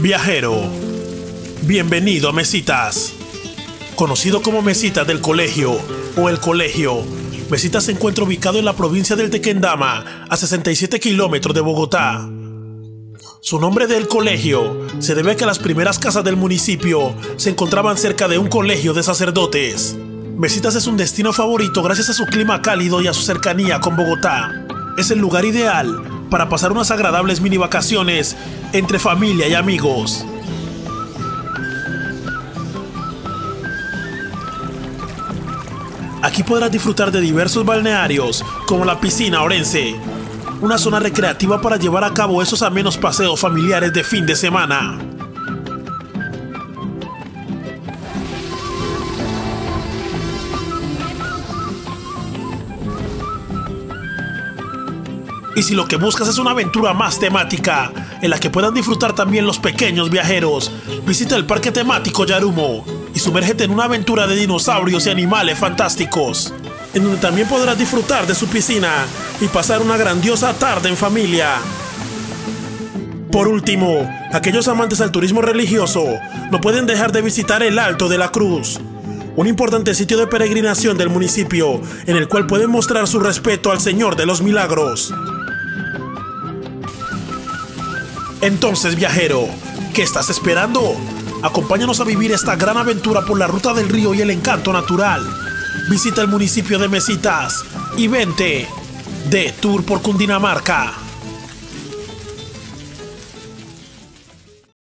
Viajero, bienvenido a Mesitas. Conocido como Mesitas del Colegio o El Colegio, Mesitas se encuentra ubicado en la provincia del Tequendama, a 67 kilómetros de Bogotá. Su nombre del colegio se debe a que las primeras casas del municipio se encontraban cerca de un colegio de sacerdotes. Mesitas es un destino favorito gracias a su clima cálido y a su cercanía con Bogotá. Es el lugar ideal para pasar unas agradables mini vacaciones entre familia y amigos. Aquí podrás disfrutar de diversos balnearios, como la piscina Orense, una zona recreativa para llevar a cabo esos amenos paseos familiares de fin de semana. Y si lo que buscas es una aventura más temática, en la que puedan disfrutar también los pequeños viajeros, visita el parque temático Yarumo y sumérgete en una aventura de dinosaurios y animales fantásticos, en donde también podrás disfrutar de su piscina y pasar una grandiosa tarde en familia. Por último, aquellos amantes al turismo religioso no pueden dejar de visitar el Alto de la Cruz, un importante sitio de peregrinación del municipio en el cual pueden mostrar su respeto al Señor de los Milagros. Entonces, viajero, ¿qué estás esperando? Acompáñanos a vivir esta gran aventura por la ruta del río y el encanto natural. Visita el municipio de Mesitas y vente de Tour por Cundinamarca.